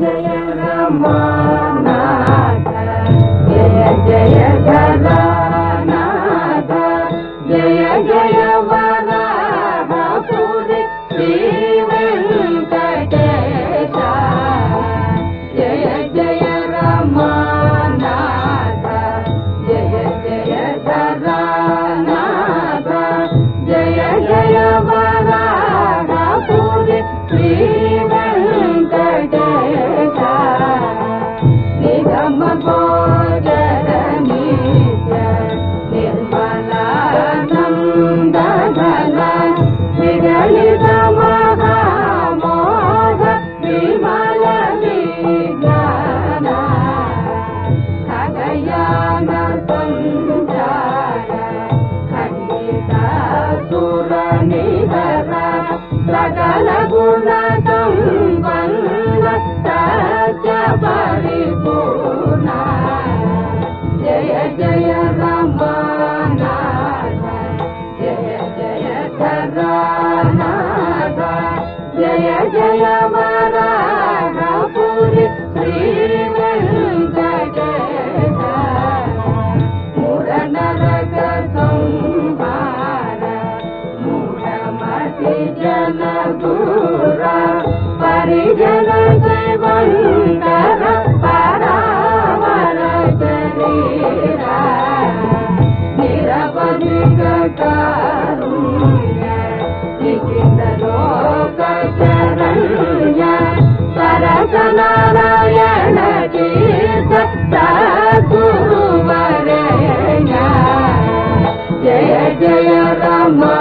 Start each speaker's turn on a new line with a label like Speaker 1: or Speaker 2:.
Speaker 1: జయ రమానాథ la la la. పరిజన దూర పరిజన సేవంతర పరామర శరీరా నిరవధి కటారుణ్య నిఖిత లోక శరణ్య సరస నారాయణ కీర్త గురువరేణ జయ జయ రమా